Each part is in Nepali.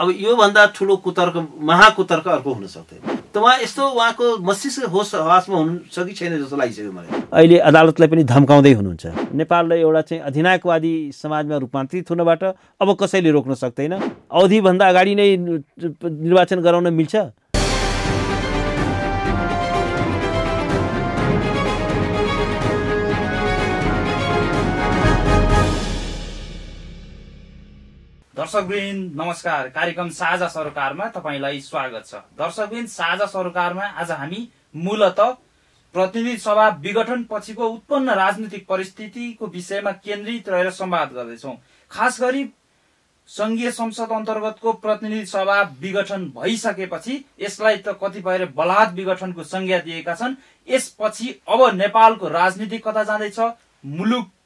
अब योभन्दा ठुलो कुतर्क महाकुतर्क अर्को हुन सक्दैन त उहाँ यस्तो उहाँको मस्तिष्क होस हवासमा हुनुहुन्छ कि छैन जस्तो लागिसक्यो मलाई। अहिले अदालतलाई पनि धम्काउँदै हुनुहुन्छ। नेपाललाई एउटा चाहिँ अधिनायकवादी समाजमा रूपान्तरित हुनबाट अब कसैले रोक्न सक्दैन? अवधिभन्दा अगाडि नै निर्वाचन गराउन मिल्छ? दर्शकवृन्द नमस्कार। कार्यक्रम साझा सरोकारमा तपाईँलाई स्वागत छ। दर्शकवृन्द साझा सरोकारमा आज हामी मूलत प्रतिनिधि सभा विघटन पछिको उत्पन्न राजनीतिक परिस्थितिको विषयमा केन्द्रित रहेर संवाद गर्दैछौ। खास गरी संघीय संसद अन्तर्गतको प्रतिनिधि सभा विघटन भइसकेपछि यसलाई त कतिपयले बलात् विघटनको संज्ञा दिएका छन्। यसपछि अब नेपालको राजनीति कता जाँदैछ?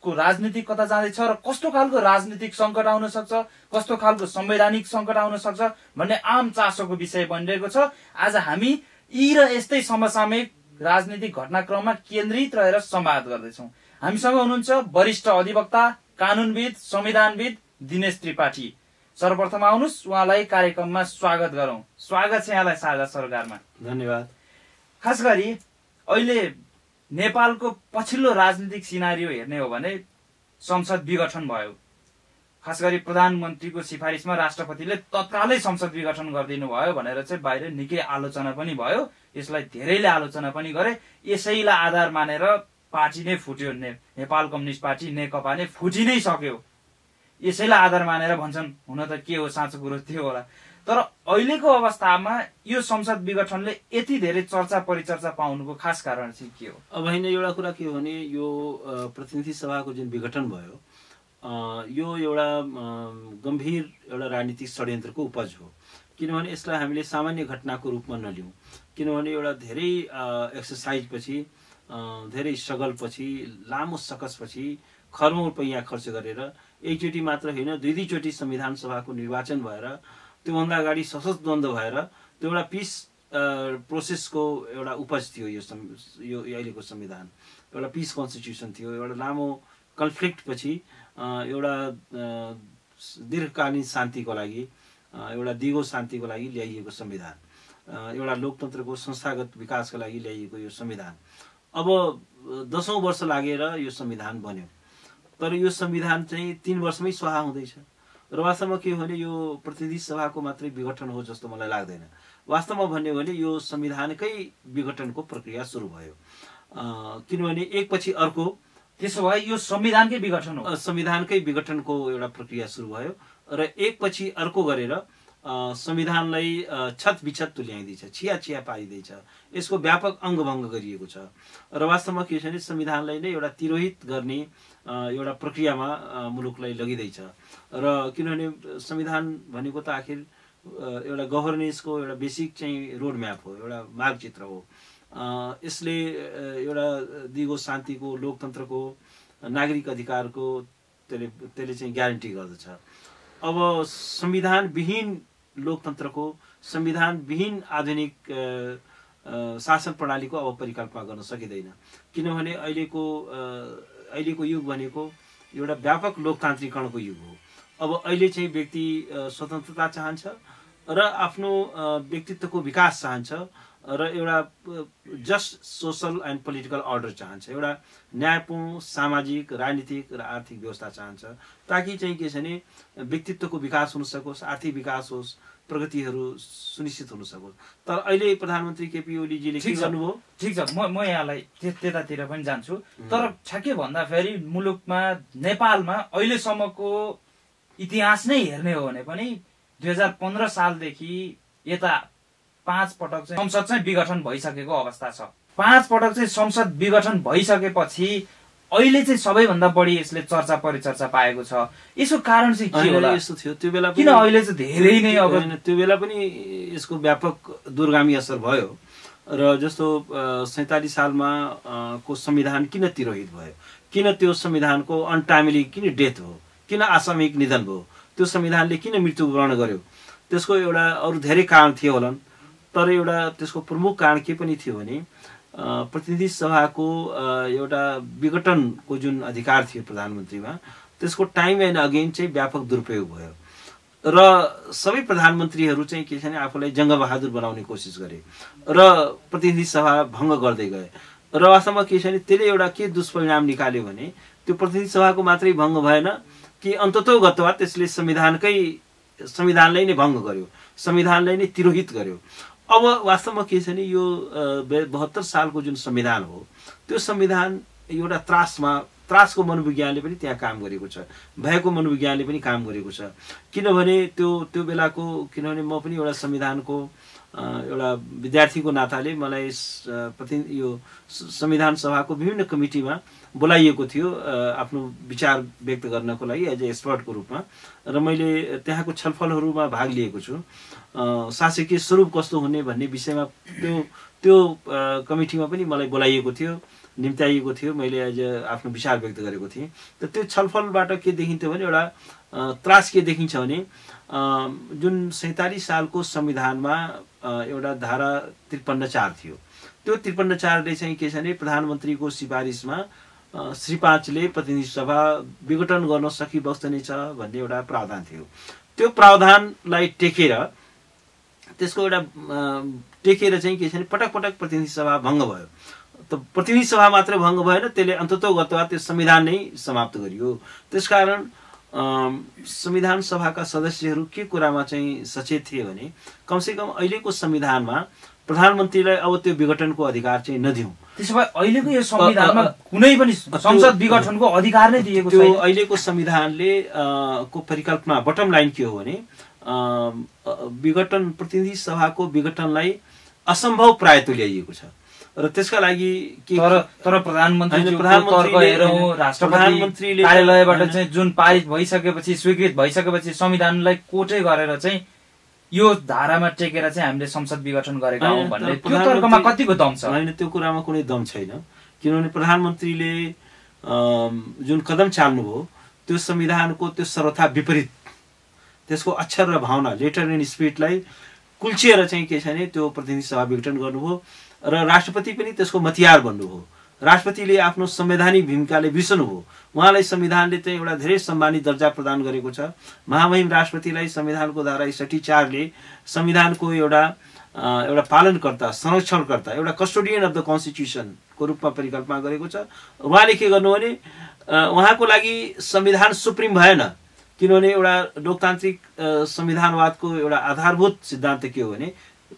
मुलुकको राजनीति कता जाँदैछ र कस्तो खालको राजनीतिक सङ्कट आउन सक्छ कस्तो खालको संवैधानिक सङ्कट आउन सक्छ भन्ने आम चासोको विषय बनिरहेको छ। आज हामी यी र यस्तै समसामयिक राजनीतिक घटनाक्रममा केन्द्रित रहेर संवाद गर्दैछौँ। हामीसँग हुनुहुन्छ वरिष्ठ अधिवक्ता कानूनविद संविधानविद दिनेश त्रिपाठी। सर्वप्रथम आउनुहोस् उहाँलाई कार्यक्रममा स्वागत गरौँ। स्वागत छ यहाँलाई साझा सरकारमा। धन्यवाद। खास गरी अहिले नेपालको पछिल्लो राजनीतिक सिनारियो हेर्ने हो भने संसद विघटन भयो। खास गरी प्रधानमन्त्रीको सिफारिसमा राष्ट्रपतिले तत्कालै संसद विघटन गरिदिनु भयो भनेर चाहिँ बाहिर निकै आलोचना पनि भयो। यसलाई धेरैले आलोचना पनि गरे। यसैलाई आधार मानेर पार्टी नै फुट्यो ने, नेपाल कम्युनिस्ट पार्टी नेकपा नै फुटि नै सक्यो। यसैलाई आधार मानेर भन्छन् हुन त के हो साँचो कुरो त्यो होला। तर अहिलेको अवस्थामा यो संसद विघटनले यति धेरै चर्चा परिचर्चा पाउनुको खास कारण चाहिँ के हो? अब होइन एउटा कुरा के हो भने यो प्रतिनिधि सभाको जुन विघटन भयो यो एउटा गम्भीर एउटा राजनीतिक षड्यन्त्रको उपज हो। किनभने यसलाई हामीले सामान्य घटनाको रूपमा नलिउँ किनभने एउटा धेरै एक्सर्साइजपछि धेरै सगलपछि लामो सकसपछि खरौँ रुपियाँ खर्च गरेर एकचोटि मात्र होइन दुई दुईचोटि संविधान सभाको निर्वाचन भएर त्योभन्दा अगाडि सशस्त्र द्वन्द्व भएर त्यो एउटा पिस प्रोसेसको एउटा उपज थियो यो यो अहिलेको संविधान। एउटा पिस कन्स्टिट्युसन थियो एउटा लामो कन्फ्लिक्ट पछि एउटा दीर्घकालीन शान्तिको लागि एउटा दिगो शान्तिको लागि ल्याइएको संविधान। एउटा लोकतन्त्रको संस्थागत विकासको लागि ल्याइएको यो संविधान। अब दसौँ वर्ष लागेर यो संविधान बन्यो। तर यो संविधान चाहिँ तिन वर्षमै स्वाहा हुँदैछ। र वास्तवमा के हो भने यो प्रतिनिधि सभाको मात्रै विघटन हो जस्तो मलाई लाग्दैन। वास्तवमा भन्यो भने यो संविधानकै विघटनको प्रक्रिया सुरु भयो। किनभने एकपछि अर्को त्यसो भए यो संविधानकै विघटन हो। संविधानकै विघटनको एउटा प्रक्रिया सुरु भयो र एकपछि अर्को गरेर संविधानलाई छत विछत तुल्याइँदैछ छिया छिया पारिँदैछ। यसको व्यापक अङ्गभङ्ग गरिएको छ। र वास्तवमा के छ भने संविधानलाई नै एउटा तिरोहित गर्ने एउटा प्रक्रियामा मुलुकलाई लगिँदैछ। र किनभने संविधान भनेको त आखिर एउटा गभर्नेन्सको एउटा बेसिक चाहिँ रोड म्याप हो एउटा मार्गचित्र हो। यसले एउटा दिगो शान्तिको लोकतन्त्रको नागरिक अधिकारको त्यसले त्यसले चाहिँ ग्यारेन्टी गर्दछ। अब संविधानविहीन लोकतन्त्रको संविधानविहीन आधुनिक शासन प्रणालीको अब परिकल्पना गर्न सकिँदैन। किनभने अहिलेको अहिलेको युग भनेको एउटा व्यापक लोकतान्त्रिकरणको युग हो। अब अहिले चाहिँ व्यक्ति स्वतन्त्रता चाहन्छ र आफ्नो व्यक्तित्वको विकास चाहन्छ र एउटा just social and political order चाहन्छ। एउटा न्यायपूर्ण सामाजिक राजनीतिक र आर्थिक व्यवस्था चाहन्छ ताकि चाहिँ के छ भने व्यक्तित्वको विकास हुन सकोस् आर्थिक विकास होस् प्रगतिहरू सुनिश्चित हुन सकोस् तर अहिले प्रधानमन्त्री केपी ओलीजीले के गर्नुभयो? ठिक छ। म म यहाँलाई त्यतातिर पनि जान्छु। तर ठ्याक्कै भन्दाखेरि मुलुकमा नेपालमा अहिलेसम्मको इतिहास नै हेर्ने हो भने पनि दुई हजार पन्ध्र सालदेखि यता पाँच पटक चाहिँ संसद चाहिँ विघटन भइसकेको अवस्था छ। पाँच पटक चाहिँ संसद विघटन भइसकेपछि अहिले चाहिँ सबैभन्दा बढी यसले चर्चा परिचर्चा पाएको छ। यसको कारण चाहिँ के होला? यस्तो थियो त्यो बेला किन अहिले चाहिँ धेरै नै अब त्यो बेला पनि यसको व्यापक दूरगामी असर भयो र जस्तो सैतालिस सालमा को संविधान किन तिरोहित भयो? किन त्यो संविधानको अनटाइमली किन डेथ हो? किन आसामिक निधन भयो? त्यो संविधानले किन मृत्युवरण गर्यो? त्यसको एउटा अरू धेरै कारण थिए होलान्। तर एउटा त्यसको प्रमुख कारण के पनि थियो भने प्रतिनिधि सभाको एउटा विघटनको जुन अधिकार थियो प्रधानमन्त्रीमा त्यसको टाइम एन्ड अगेन चाहिँ व्यापक दुरुपयोग भयो। र सबै प्रधानमन्त्रीहरू चाहिँ के छ भने आफूलाई जङ्गबहादुर बनाउने कोसिस गरे र प्रतिनिधि सभा भङ्ग गर्दै गए। र वास्तवमा के छ भने त्यसले एउटा के दुष्परिणाम निकाल्यो भने त्यो प्रतिनिधि सभाको मात्रै भङ्ग भएन कि अन्ततो गतवा त्यसले संविधानकै संविधानलाई नै भङ्ग गर्यो संविधानलाई नै तिरोहित गर्यो। अब वास्तवमा के छ भने यो बहत्तर सालको जुन संविधान हो त्यो संविधान एउटा त्रासमा त्रासको मनोविज्ञानले पनि त्यहाँ काम गरेको छ। भएको मनोविज्ञानले पनि काम गरेको छ। किनभने त्यो त्यो बेलाको किनभने म पनि एउटा संविधानको एउटा विद्यार्थीको नाताले मलाई प्रति यो संविधान सभाको विभिन्न कमिटीमा बोलाइएको थियो आफ्नो विचार व्यक्त गर्नको लागि एज ए एक्सपर्टको रूपमा। र मैले त्यहाँको छलफलहरूमा भाग लिएको छु। शासकीय स्वरूप कस्तो हुने भन्ने विषयमा त्यो त्यो कमिटीमा पनि मलाई बोलाइएको थियो निम्त्याइएको थियो मैले एज आफ्नो विचार व्यक्त गरेको थिएँ। त त्यो छलफलबाट के देखिन्थ्यो भने एउटा त्रास के देखिन्छ भने जुन सैँतालिस सालको संविधानमा एउटा धारा त्रिपन्न चार थियो। त्यो त्रिपन्न चारले चाहिँ के छ भने प्रधानमन्त्रीको सिफारिसमा श्री पाँचले प्रतिनिधि सभा विघटन गर्न सकिबस्दनेछ भन्ने एउटा प्रावधान थियो। त्यो प्रावधानलाई टेकेर त्यसको एउटा टेकेर चाहिँ के छ भने पटक पटक प्रतिनिधि सभा भङ्ग भयो। त प्रतिनिधि सभा मात्र भङ्ग भएन त्यसले अन्ततो गतवा त्यो संविधान नै समाप्त गरियो। त्यसकारण संविधान सभाका सदस्यहरू के कुरामा चाहिँ सचेत थिए भने कमसेकम अहिलेको संविधानमा प्रधानमन्त्रीलाई अब त्यो विघटनको अधिकार चाहिँ नदिउँ। त्यसो भए अहिलेको यो संविधानमा कुनै पनि संसद विघटनको अधिकार नै दिएको त्यो अहिलेको संविधानले को परिकल्पना बटम लाइन के हो भने विघटन प्रतिनिधि सभाको विघटनलाई असम्भव प्राय तुल्याइएको छ। र त्यसका लागि के तर तर प्रधानमन्त्री राष्ट्रपतिले कार्यालयबाट चाहिँ जुन पारित भइसकेपछि स्वीकृत भइसकेपछि संविधानलाई कोटै गरेर चाहिँ यो धारामा टेकेर चाहिँ हामीले संसद विघटन गरेका हौँ भन्ने त्यो तर्कमा कतिको दम छ? होइन त्यो कुरामा कुनै दम छैन। किनभने प्रधानमन्त्रीले जुन कदम चाल्नुभयो त्यो संविधानको त्यो सर्वथा विपरीत त्यसको अक्षर र भावना लेटर एन्ड स्पिरिटलाई कुल्चिएर चाहिँ के छ भने त्यो प्रतिनिधि सभा विघटन गर्नुभयो र राष्ट्रपति पनि त्यसको मतियार बन्नुभयो। राष्ट्रपतिले आफ्नो संवैधानिक भूमिकाले बिर्सनुभयो। उहाँलाई संविधानले चाहिँ एउटा धेरै सम्मानित दर्जा प्रदान गरेको छ। महामहिम राष्ट्रपतिलाई संविधानको धारा एकसठी चारले संविधानको एउटा एउटा पालनकर्ता संरक्षणकर्ता एउटा कस्टोडियन अफ द कन्स्टिट्युसनको रूपमा परिकल्पना गरेको छ। उहाँले के गर्नु भने उहाँको लागि संविधान सुप्रिम भएन। किनभने एउटा लोकतान्त्रिक संविधानवादको एउटा आधारभूत सिद्धान्त के हो भने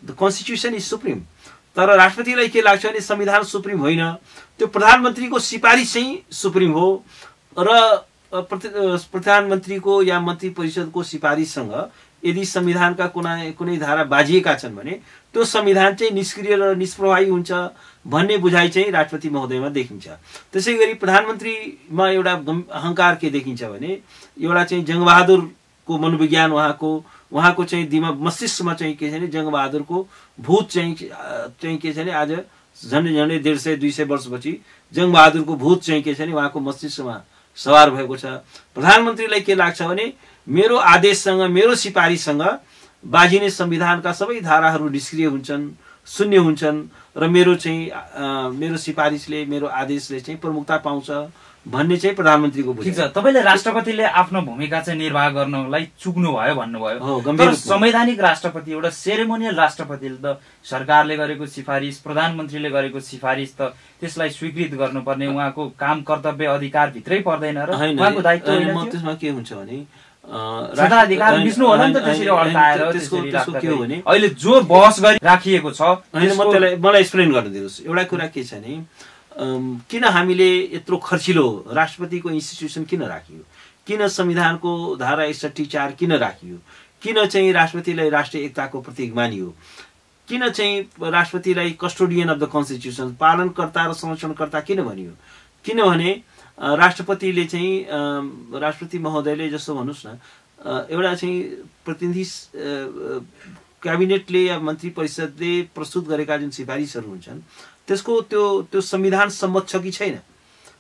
द कन्स्टिट्युसन इज सुप्रिम तर राष्ट्रपतिलाई के लाग्छ भने संविधान सुप्रिम होइन। त्यो प्रधानमन्त्रीको सिफारिस चाहिँ सुप्रिम हो र प्रधानमन्त्रीको या मन्त्री परिषदको सिफारिससँग यदि संविधानका कुनै कुनै धारा बाजिएका छन् भने त्यो संविधान चाहिँ निष्क्रिय र निष्प्रभावी हुन्छ भन्ने बुझाइ चाहिँ राष्ट्रपति महोदयमा देखिन्छ। त्यसै गरी प्रधानमन्त्रीमा एउटा अहङ्कार के देखिन्छ भने एउटा चाहिँ जङ्गबहादुरको मनोविज्ञान उहाँको उहाँको चाहिँ दिमाग मस्तिष्कमा चाहिँ के छ भने जङ्गबहादुरको भूत चाहिँ चाहिँ के छ भने आज झन्डै झन्डै डेढ सय दुई सय वर्षपछि जङ्गबहादुरको भूत चाहिँ के छ भने उहाँको मस्तिष्कमा सवार भएको छ। प्रधानमन्त्रीलाई के लाग्छ भने मेरो आदेशसँग मेरो सिपारीसँग बाजिने संविधानका सबै धाराहरू निष्क्रिय हुन्छन् शून्य हुन्छन् र मेरो चाहिँ मेरो सिफारिसले मेरो आदेशले चाहिँ प्रमुखता पाउँछ। भन्ने चाहिँ प्रधानमन्त्रीको ठिक छ। तपाईँले राष्ट्रपतिले आफ्नो भूमिका चाहिँ निर्वाह गर्नलाई चुक्नु भयो भन्नुभयो संवैधानिक राष्ट्रपति एउटा सेरेमोनियल राष्ट्रपतिले त सरकारले गरेको सिफारिस प्रधानमन्त्रीले गरेको सिफारिस त त्यसलाई स्वीकृत गर्नुपर्ने उहाँको काम कर्तव्य अधिकार भित्रै पर्दैन र उहाँको दायित्व त्यसमा के हुन्छ भने अहिले जो बहस गरी राखिएको छ मलाई एक्सप्लेन गर्न दिनुहोस् एउटा कुरा के छ भने किन हामीले यत्रो खर्चिलो राष्ट्रपतिको इन्स्टिट्युसन किन राखियो? किन संविधानको धारा एकसठी चार किन राखियो? किन चाहिँ राष्ट्रपतिलाई राष्ट्रिय एकताको प्रतीक मानियो? किन चाहिँ राष्ट्रपतिलाई कस्टोडियन अफ द कन्स्टिट्युसन पालनकर्ता र संरक्षणकर्ता किन भनियो? किनभने राष्ट्रपतिले चाहिँ राष्ट्रपति महोदयले जस्तो भन्नुहोस् न एउटा चाहिँ प्रतिनिधि क्याबिनेटले या मन्त्री परिषदले प्रस्तुत गरेका जुन सिफारिसहरू हुन्छन् त्यसको त्यो त्यो संविधान सम्मत छ कि छैन?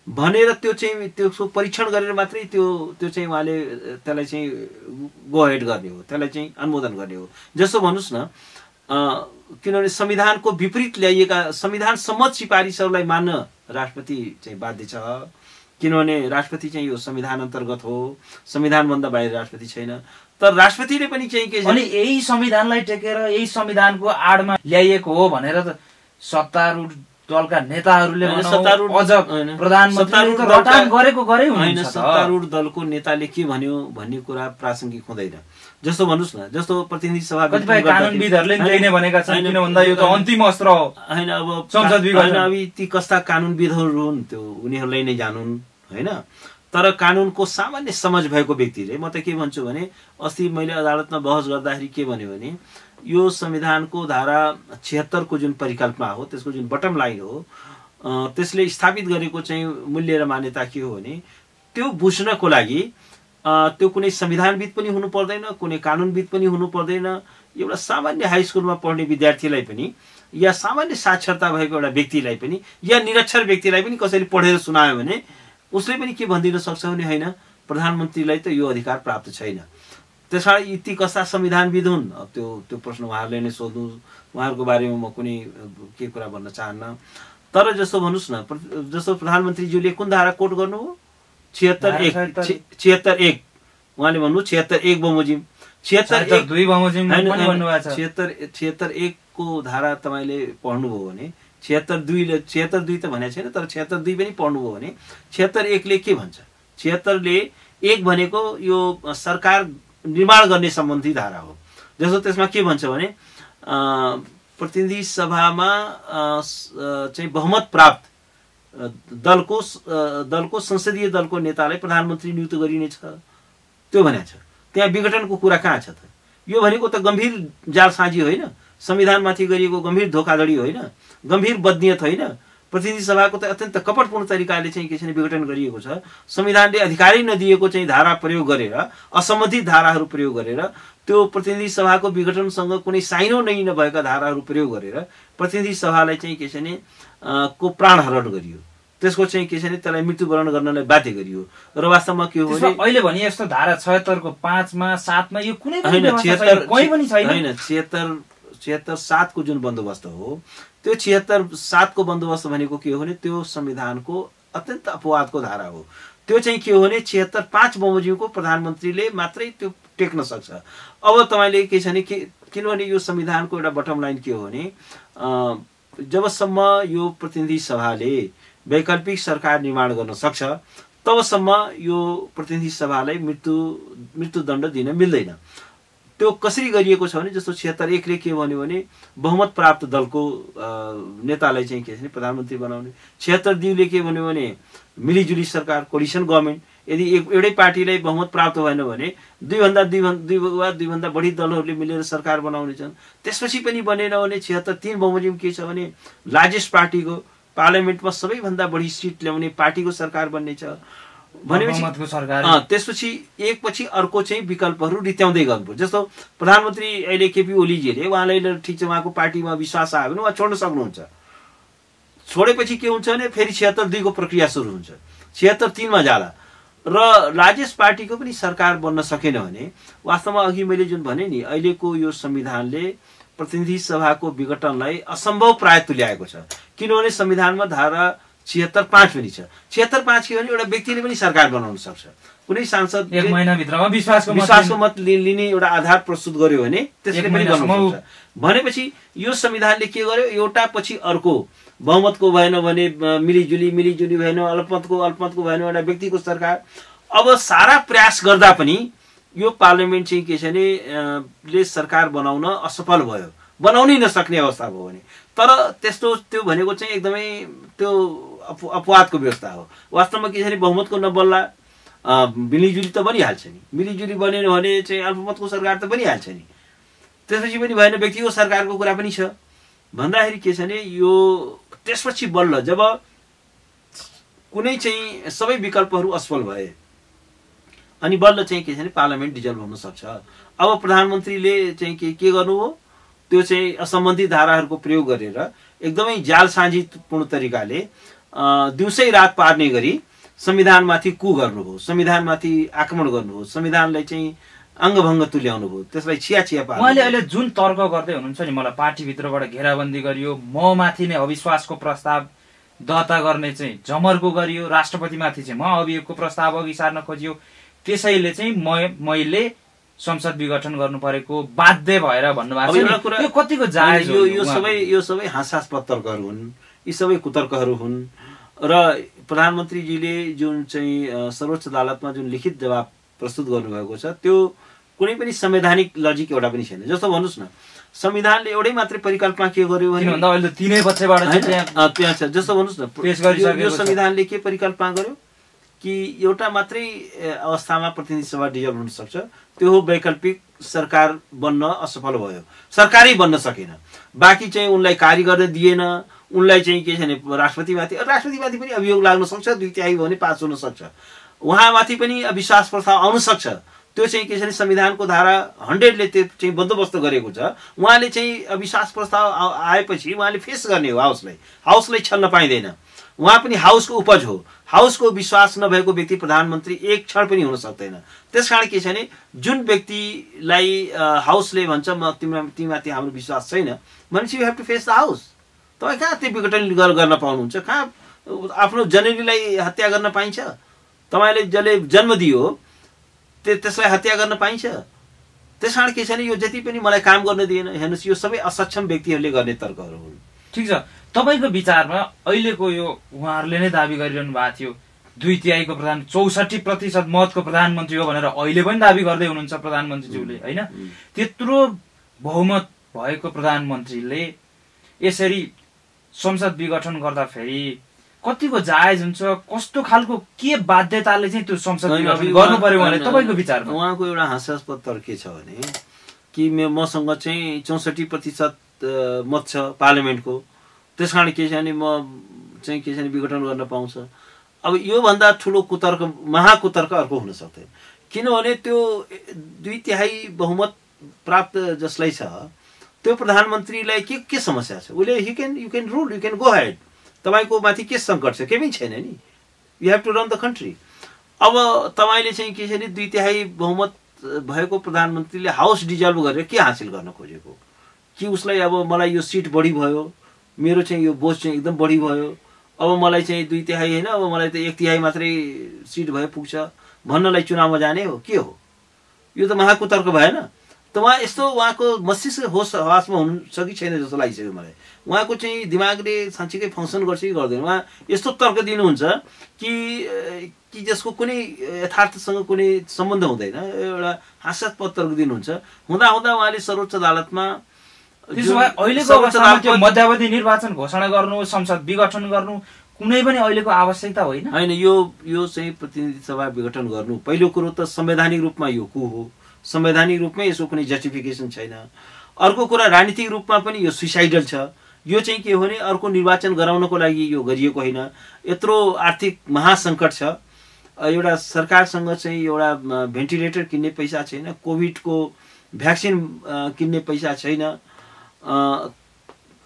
भनेर त्यो चाहिँ त्यसको परीक्षण गरेर मात्रै त्यो त्यो चाहिँ उहाँले त्यसलाई चाहिँ गो हेड गर्ने हो त्यसलाई चाहिँ अनुमोदन गर्ने हो। जस्तो भन्नुहोस् न किनभने संविधानको विपरीत ल्याइएका संविधान सम्मत सिफारिसहरूलाई मान्न राष्ट्रपति चाहिँ बाध्य छ। किनभने राष्ट्रपति चाहिँ यो संविधान अन्तर्गत हो संविधानभन्दा बाहिर राष्ट्रपति छैन। तर राष्ट्रपतिले पनि चाहिँ के अनि यही संविधानलाई टेकेर यही संविधानको आडमा ल्याइएको हो भनेर त सत्तारूढ दलका नेताहरूले अझ गरेको गरे होइन। सत्तारूढ दलको नेताले के भन्यो भन्ने कुरा प्रासङ्गिक हुँदैन जस्तो भन्नुहोस् न जस्तो प्रतिनिधि सभा कतिपय कानुनविदहरूले पनि त्यही नै भनेका छन् किन भन्दा यो त अन्तिम अस्त्र हो होइन अब संसद विभाजन। होइन, अब ती कस्ता कानुनविदहरू हुन् त्यो उनीहरूलाई नै जानुन् होइन तर कानुनको सामान्य समझ भएको व्यक्तिले म त के भन्छु भने अस्ति मैले अदालतमा बहस गर्दाखेरि के भन्यो भने यो संविधानको धारा छिहत्तरको जुन परिकल्पना हो त्यसको जुन बटम लाइन हो त्यसले स्थापित गरेको चाहिँ मूल्य र मान्यता के हो भने त्यो बुझ्नको लागि त्यो कुनै संविधानविद पनि हुनु पर्दैन कुनै कानुनविद पनि हुनु पर्दैन। एउटा सामान्य हाई स्कुलमा पढ्ने विद्यार्थीलाई पनि या सामान्य साक्षरता भएको एउटा व्यक्तिलाई पनि या निरक्षर व्यक्तिलाई पनि कसैले पढेर सुनायो भने उसले पनि के भनिदिन सक्छ भने होइन प्रधानमन्त्रीलाई त यो अधिकार प्राप्त छैन। त्यस कारण यी ती कस्ता संविधानविद हुन् त्यो त्यो प्रश्न उहाँहरूले नै सोध्नु उहाँहरूको बारेमा म कुनै के कुरा भन्न चाहन्न। तर जस्तो भन्नुहोस् न जस्तो प्रधानमन्त्रीज्यूले कुन धारा कोट गर्नुभयो छिहत्तर एक छिहत्तर- एक। उहाँले भन्नु छिहत्तर एक बमोजिम। छिहत्तर एक छिहत्तर छिहत्तर एकको धारा तपाईँले पढ्नुभयो भने छिहत्तर दुईले छिहत्तर दुई त भनेको छैन तर छिहत्तर दुई पनि पढ्नुभयो भने छिहत्तर एकले के भन्छ? छिहत्तरले एक भनेको यो सरकार निर्माण गर्ने सम्बन्धी धारा हो। जस्तो त्यसमा के भन्छ भने प्रतिनिधि सभामा चाहिँ बहुमत प्राप्त दलको दलको संसदीय दलको नेतालाई प्रधानमन्त्री नियुक्त गरिनेछ त्यो भनेको छ। त्यहाँ विघटनको कुरा कहाँ छ त? यो भनेको त गम्भीर जालसाजी होइन। संविधानमाथि गरिएको गम्भीर धोकाधडी होइन गम्भीर बदनियत होइन प्रतिनिधि सभाको त अत्यन्त कपटपूर्ण तरिकाले चाहिँ के छ भने विघटन गरिएको छ। संविधानले अधिकारै नदिएको चाहिँ धारा प्रयोग गरेर असम्बन्धित धाराहरू प्रयोग गरेर त्यो प्रतिनिधि सभाको विघटनसँग कुनै साइनो नै नभएका धाराहरू प्रयोग गरेर प्रतिनिधि सभालाई चाहिँ के छ भने को प्राण हरण गरियो। त्यसको चाहिँ के छ भने त्यसलाई मृत्युवरण गर्नलाई बाध्य गरियो। र वास्तवमा के हो अहिले भने यस्तो धारा छयत्तरको पाँचमा सातमा यो कुनै होइन छिहत्तर पनि छैन। छिहत्तर छिहत्तर सातको जुन बन्दोबस्त हो त्यो छिहत्तर सातको बन्दोबस्त भनेको के हो भने त्यो संविधानको अत्यन्त अपवादको धारा हो। त्यो चाहिँ के हो भने छिहत्तर पाँच बमोजिमको प्रधानमन्त्रीले मात्रै त्यो टेक्न सक्छ। अब तपाईँले के छ भने के किनभने यो संविधानको एउटा बटम लाइन के हो भने जबसम्म यो प्रतिनिधि सभाले वैकल्पिक सरकार निर्माण गर्न सक्छ तबसम्म यो प्रतिनिधि सभालाई मृत्यु मृत्युदण्ड दिन मिल्दैन। त्यो कसरी गरिएको छ भने जस्तो छिहत्तर एकले के भन्यो भने बहुमत प्राप्त दलको नेतालाई चाहिँ के छ भने प्रधानमन्त्री बनाउने। छिहत्तर दुईले के भन्यो भने मिलिजुली सरकार कोलिसन गभर्मेन्ट यदि एक एउटै पार्टीलाई बहुमत प्राप्त भएन भने दुईभन्दा दुई दुई वा दुईभन्दा बढी दलहरूले मिलेर सरकार बनाउने छन्। त्यसपछि पनि बनेन भने छिहत्तर तिन बमोजिम के छ भने लार्जेस्ट पार्टीको पार्लियामेन्टमा सबैभन्दा बढी सिट ल्याउने पार्टीको सरकार बन्ने छ भनेपछि त्यसपछि एकपछि अर्को चाहिँ विकल्पहरू रित्याउँदै गर्नु जस्तो प्रधानमन्त्री अहिले केपी ओलीजीले उहाँलाई ठिक छ उहाँको पार्टीमा विश्वास आयो भने उहाँ छोड्न सक्नुहुन्छ। छोडेपछि के हुन्छ भने फेरि छिहत्तर दुईको प्रक्रिया सुरु हुन्छ। छिहत्तर तिनमा जाला। र लार्जेस्ट पार्टीको पनि सरकार बन्न सकेन भने वास्तवमा अघि मैले जुन भने नि अहिलेको यो संविधानले प्रतिनिधि सभाको विघटनलाई असम्भव प्राय तुल्याएको छ। किनभने संविधानमा धारा छिहत्तर पाँच पनि छ। छिहत्तर पाँच के भने एउटा व्यक्तिले पनि सरकार बनाउन सक्छ। कुनै सांसद एक महिनाभित्रमा विश्वासको मत विश्वासको मत लिने एउटा आधार प्रस्तुत गर्यो भने त्यसले पनि गर्न सक्छ। भनेपछि यो संविधानले के गर्यो? एउटा पछि अर्को। बहुमतको भएन भने मिलिजुली मिलिजुली भएन अल्पमतको अल्पमतको भएन एउटा व्यक्तिको सरकार। अब सारा प्रयास गर्दा पनि यो पार्लियामेन्ट चाहिँ के छ भने सरकार बनाउन असफल भयो। बनाउनै नसक्ने अवस्था भयो भने। तर त्यस्तो त्यो भनेको चाहिँ एकदमै त्यो अपवादको व्यवस्था हो। वास्तवमा के छ भने बहुमतको नबल्ला मिलिजुली त बनिहाल्छ नि। मिलिजुली बनेन भने चाहिँ अल्पमतको सरकार त बनिहाल्छ नि। त्यसपछि पनि भएन व्यक्तिगत सरकारको कुरा पनि छ। भन्दाखेरि के छ भने यो त्यसपछि बल्ल जब कुनै चाहिँ सबै विकल्पहरू असफल भए अनि बल्ल चाहिँ के छ भने पार्लियामेन्ट डिजल्भ हुन सक्छ। अब प्रधानमन्त्रीले चाहिँ के के गर्नु हो त्यो चाहिँ असम्बन्धित धाराहरूको प्रयोग गरेर एकदमै जालसाजीपूर्ण तरिकाले दिउँसै रात पार्ने गरी संविधानमाथि कु गर्नुभयो संविधानमाथि आक्रमण गर्नुभयो संविधानलाई चाहिँ अङ्गभङ्ग तुल्याउनु भयो त्यसलाई छिया छिया उहाँले पार्नु अहिले जुन तर्क गर्दै हुनुहुन्छ नि मलाई पार्टीभित्रबाट घेराबन्दी गरियो म माथि नै अविश्वासको प्रस्ताव दर्ता गर्ने चाहिँ जमर्को गरियो राष्ट्रपतिमाथि चाहिँ म अभियोगको प्रस्ताव अघि सार्न खोजियो। त्यसैले चाहिँ म मैले संसद विघटन गर्नु परेको बाध्य भएर भन्नुभएको यो कतिको जायज यो? सबै यो सबै हाँसहाँस तर्कहरू हुन् यी सबै कुतर्कहरू हुन्। र प्रधानमन्त्रीजीले जुन चाहिँ सर्वोच्च अदालतमा जुन लिखित जवाब प्रस्तुत गर्नुभएको छ त्यो कुनै पनि संवैधानिक लजिक एउटा पनि छैन। जस्तो भन्नुहोस् न संविधानले एउटै मात्रै परिकल्पना के गर्यो भने तिनै पक्षबाट? त्यहाँ छ। जस्तो भन्नुहोस् न यो-। संविधानले के परिकल्पना गर्यो? कि एउटा मात्रै अवस्थामा प्रतिनिधि सभा डिजल्भ हुन सक्छ। त्यो हो वैकल्पिक सरकार बन्न असफल भयो। सरकारै बन्न सकेन। बाँकी चाहिँ उनलाई कार्य गर्न दिएन। उनलाई चाहिँ के छ भने राष्ट्रपतिमाथि राष्ट्रपतिमाथि पनि अभियोग लाग्न सक्छ दुई तिहाई भयो भने पास हुन सक्छ। उहाँमाथि पनि अविश्वास प्रस्ताव आउन सक्छ। त्यो चाहिँ के छ भने संविधानको धारा हन्ड्रेडले त्यो चाहिँ बन्दोबस्त गरेको छ। उहाँले चाहिँ अविश्वास प्रस्ताव आएपछि उहाँले फेस गर्ने हो हाउसलाई। हाउसलाई छल्न पाइँदैन। उहाँ पनि हाउसको उपज हो। हाउसको विश्वास नभएको व्यक्ति प्रधानमन्त्री एक क्षण पनि हुन सक्दैन। त्यसकारण के छ भने जुन व्यक्तिलाई हाउसले भन्छ म तिम्रो तिमीमाथि हाम्रो विश्वास छैन भनेपछि you have to face the house तपाईँ कहाँ त्यो विघटन गर- गर्न पाउनुहुन्छ? कहाँ आफ्नो जननीलाई हत्या गर्न पाइन्छ? तपाईँले जसले जन्म दियो त्यो त्यसलाई हत्या गर्न पाइन्छ? त्यस कारण के छ भने यो जति पनि मलाई काम गर्न दिएन हेर्नुहोस् यो सबै असक्षम व्यक्तिहरूले गर्ने तर्कहरू हुन्। ठिक छ। तपाईँको विचारमा अहिलेको यो उहाँहरूले नै दावी गरिरहनु भएको थियो दुई तिहाईको प्रधान चौसठी प्रतिशत मतको प्रधानमन्त्री हो भनेर अहिले पनि दावी गर्दै हुनुहुन्छ प्रधानमन्त्रीज्यूले होइन? त्यत्रो बहुमत भएको प्रधानमन्त्रीले यसरी संसद विघटन गर्दाखेरि कतिको जायज हुन्छ कस्तो खालको के बाध्यताले चाहिँ त्यो संसद गर्नु पर्यो भने तपाईँको विचारमा? उहाँको एउटा हास्यास्पद तर्क के छ भने कि मसँग चाहिँ चौसठी प्रतिशत मत छ पार्लियामेन्टको त्यस कारण के छ भने म चाहिँ के छ भने विघटन गर्न पाउँछ। अब योभन्दा ठुलो कुतर्क महाकुतर्क अर्को हुन सक्दैन। किनभने त्यो दुई तिहाई बहुमत प्राप्त जसलाई छ त्यो प्रधानमन्त्रीलाई के के समस्या छ? उसले you can you can rule you can go head तपाईँको माथि के सङ्कट छ? केही पनि छैन नि। You have to run the country अब तपाईँले चाहिँ के छ भने दुई तिहाई बहुमत भएको प्रधानमन्त्रीले हाउस डिजल्भ गरेर के हासिल गर्न खोजेको? कि उसलाई अब मलाई यो सिट बढी भयो? मेरो चाहिँ यो बोझ चाहिँ एकदम बढी भयो। अब मलाई चाहिँ दुई तिहाई होइन अब मलाई त एक तिहाई मात्रै सिट भए पुग्छ। भन्नलाई चुनावमा जाने हो? के हो? यो त महाकुतर्क भएन। त उहाँ यस्तो उहाँको मस्तिष्क होस हवासमा हुनु छ कि छैन जस्तो लागिसक्यो मलाई। उहाँको चाहिँ दिमागले साँच्चीकै फङ्सन गर्छ कि गर्दैन। उहाँ यस्तो तर्क दिनुहुन्छ कि कि जसको कुनै यथार्थसँग कुनै सम्बन्ध हुँदैन। एउटा हास्यास्पद तर्क दिनुहुन्छ। हुँदा हुँदा उहाँले सर्वोच्च अदालतमा अहिलेको अवस्थामा मध्यावधि निर्वाचन घोषणा गर्नु संसद विघटन गर्नु कुनै पनि अहिलेको आवश्यकता होइन। होइन यो यो चाहिँ प्रतिनिधि सभा विघटन गर्नु। पहिलो कुरो त संवैधानिक रूपमा यो कु हो? संवैधानिक रूपमै यसको कुनै जस्टिफिकेसन छैन। अर्को कुरा राजनीतिक रूपमा पनि यो सुइसाइडल छ। यो चाहिँ के हो भने अर्को निर्वाचन गराउनको लागि यो गरिएको होइन। यत्रो आर्थिक महासङ्कट छ। एउटा सरकारसँग चाहिँ एउटा भेन्टिलेटर किन्ने पैसा छैन। कोभिडको भ्याक्सिन किन्ने पैसा छैन।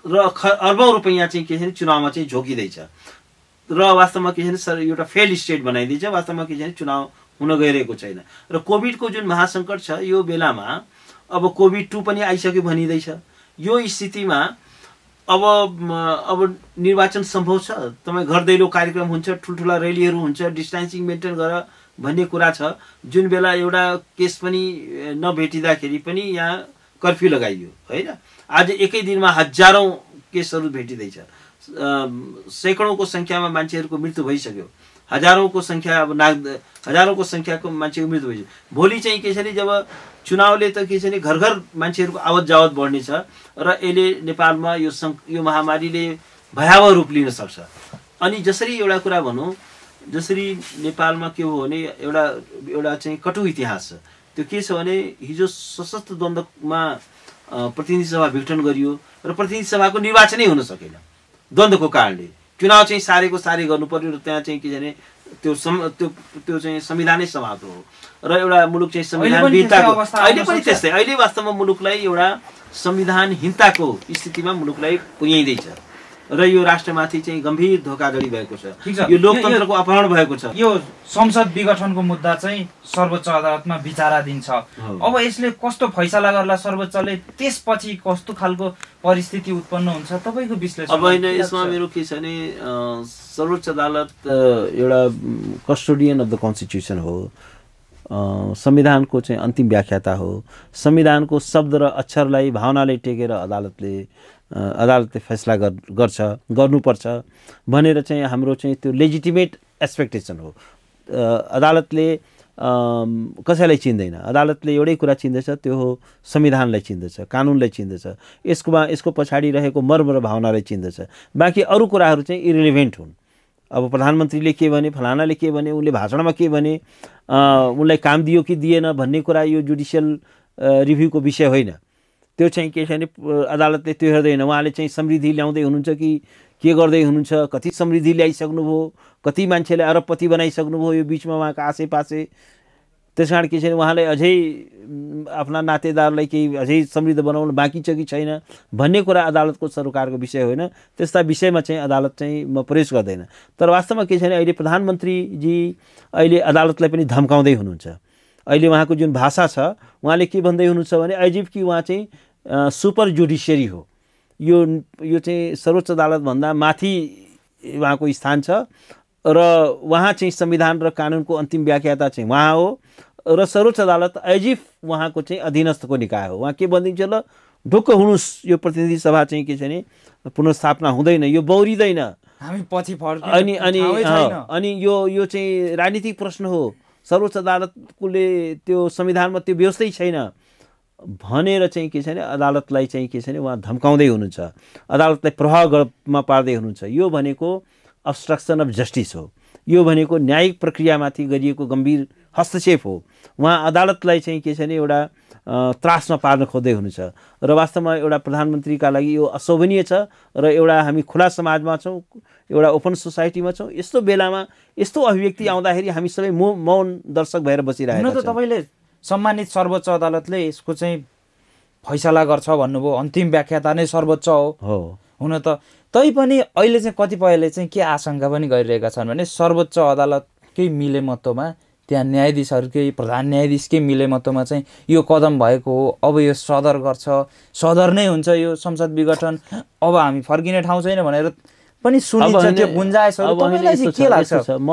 र ख अर्बौँ रुपियाँ चाहिँ के छ भने चुनावमा चाहिँ झोकिँदैछ। र वास्तवमा के छ भने सर एउटा फेल स्टेट बनाइदिन्छ। वास्तवमा के छ भने चुनाव हुन गइरहेको छैन। र कोभिडको जुन महासङ्कट छ यो बेलामा अब कोभिड टू पनि आइसक्यो भनिँदैछ। यो स्थितिमा अब अब निर्वाचन सम्भव छ? तपाईँ घर दैलो कार्यक्रम हुन्छ ठुल्ठुला र्यालीहरू हुन्छ डिस्टेन्सिङ मेन्टेन गर भन्ने कुरा छ। जुन बेला एउटा केस पनि नभेटिँदाखेरि पनि यहाँ कर्फ्यू लगाइयो होइन? आज एकै दिनमा हजारौँ केसहरू भेटिँदैछ। सैकडौँको सङ्ख्यामा मान्छेहरूको मृत्यु भइसक्यो। हजारौँको सङ्ख्या अब नाग हजारौँको सङ्ख्याको मान्छेको मृत्यु भइसक्यो। भोलि चाहिँ के छ भने जब चुनावले त के छ भने घर घर मान्छेहरूको आवत जावत बढ्नेछ र यसले नेपालमा यो सङ् यो महामारीले भयावह रूप लिन सक्छ। अनि जसरी एउटा कुरा भनौँ जसरी नेपालमा के हो भने एउटा एउटा चाहिँ कटु इतिहास छ। त्यो के छ भने हिजो सशस्त्र द्वन्द्वमा प्रतिनिधि सभा विघटन गरियो र प्रतिनिधि सभाको निर्वाचनै हुन सकेन। द्वन्द्वको कारणले। चुनाव चाहिँ सारेको सारे गर्नु पर्यो र त्यहाँ चाहिँ के भने त्यो सम त्यो त्यो चाहिँ संविधानै समाप्त हो र एउटा मुलुक चाहिँ संविधान पनि त्यस्तै विहीनताको अवस्था अहिले पनि। त्यस्तै अहिले वास्तवमा मुलुकलाई एउटा संविधानहीनताको स्थितिमा मुलुकलाई पुर्याइँदैछ र यो राष्ट्रमाथि चाहिँ गम्भीर धोकाधडी भएको छ। यो लोकतन्त्रको अपहरण भएको छ यो संसद विघटनको मुद्दा चाहिँ सर्वोच्च अदालतमा विचाराधीन छ। अब यसले कस्तो फैसला गर्ला सर्वोच्चले त्यसपछि कस्तो खालको परिस्थिति उत्पन्न हुन्छ तपाईँको विश्लेषण अब होइन? यसमा मेरो के छ भने सर्वोच्च अदालत एउटा कस्टोडियन अफ द कन्स्टिट्युसन हो संविधानको चाहिँ अन्तिम व्याख्याता हो संविधानको शब्द र अक्षरलाई भावनाले टेकेर अदालतले अदालतले फैसला गर गर्छ गर्नुपर्छ भनेर चाहिँ हाम्रो चाहिँ त्यो लेजिटिमेट एक्सपेक्टेसन हो। अदालतले कसैलाई चिन्दैन। अदालतले एउटै कुरा चिन्दछ त्यो हो संविधानलाई चिन्दछ कानुनलाई चिन्दछ। यसकोमा यसको पछाडि रहेको मर्म र भावनालाई चिन्दछ। बाँकी अरू कुराहरू चाहिँ इरिलेभेन्ट हुन्। अब प्रधानमन्त्रीले के भने फलानाले के भने उसले भाषणमा के भने उनलाई काम दियो कि दिएन भन्ने कुरा यो जुडिसियल रिभ्यूको विषय होइन। त्यो चाहिँ के छ भने अदालतले त्यो हेर्दैन उहाँले चाहिँ समृद्धि ल्याउँदै हुनुहुन्छ कि के गर्दै हुनुहुन्छ कति समृद्धि ल्याइसक्नुभयो कति मान्छेलाई अरबपति बनाइसक्नुभयो यो बिचमा उहाँको आसे पासे त्यस कारण के छ भने उहाँलाई अझै आफ्ना नातेदारलाई केही अझै समृद्ध बनाउनु बाँकी छ कि छैन भन्ने कुरा अदालतको सरकारको विषय होइन। त्यस्ता विषयमा चाहिँ अदालत चाहिँ म प्रवेश गर्दैन। तर वास्तवमा के छ भने अहिले प्रधानमन्त्रीजी अहिले अदालतलाई पनि धम्काउँदै हुनुहुन्छ। अहिले उहाँको जुन भाषा छ उहाँले के भन्दै हुनुहुन्छ भने एजिफ कि उहाँ चाहिँ सुपर जुडिसियरी हो। यो यो चाहिँ सर्वोच्च अदालतभन्दा माथि उहाँको स्थान छ र उहाँ चाहिँ संविधान र कानुनको अन्तिम व्याख्याता चाहिँ उहाँ हो र सर्वोच्च अदालत एजिफ उहाँको चाहिँ अधीनस्थको निकाय हो। उहाँ के भनिदिन्छ ल ढुक्क हुनुहोस् यो प्रतिनिधि सभा चाहिँ के छ भने पुनर्स्थापना हुँदैन यो बौरिँदैन। हामी पछि अनि अनि। अनि यो यो चाहिँ राजनीतिक प्रश्न हो। सर्वोच्च अदालतले त्यो संविधानमा त्यो व्यवस्थै छैन। भनेर चाहिँ के छ भने अदालतलाई चाहिँ के छ भने उहाँ धम्काउँदै हुनुहुन्छ। अदालतलाई प्रभावमा पार्दै हुनुहुन्छ। यो भनेको अब्स्ट्रक्सन अफ जस्टिस हो। यो भनेको न्यायिक प्रक्रियामाथि गरिएको गम्भीर हस्तक्षेप हो। उहाँ अदालतलाई चाहिँ के छ भने एउटा त्रासमा पार्न खोज्दै हुनुहुन्छ। र वास्तवमा एउटा प्रधानमन्त्रीका लागि यो अशोभनीय छ र एउटा हामी खुला समाजमा छौँ एउटा ओपन सोसाइटीमा छौँ। यस्तो बेलामा यस्तो अभिव्यक्ति आउँदाखेरि हामी सबै मौ मौन दर्शक भएर बसिरहेका छौँ। तपाईँले सम्मानित सर्वोच्च अदालतले यसको चाहिँ फैसला गर्छ भन्नुभयो। अन्तिम व्याख्याता नै सर्वोच्च हो। हो। हुन त तैपनि अहिले चाहिँ कतिपयले चाहिँ के आशंका पनि गरिरहेका छन् भने सर्वोच्च अदालतकै मिलेमत्वमा त्यहाँ न्यायाधीशहरूकै प्रधान न्यायाधीशकै मिलेमत्वमा चाहिँ यो कदम भएको हो। अब यो सदर गर्छ। सदर नै हुन्छ यो संसद विघटन। अब हामी फर्किने ठाउँ छैन भनेर पनि सुनिन्छ त्यो गुन्जाइसहरू तपाईँलाई चाहिँ के लाग्छ? म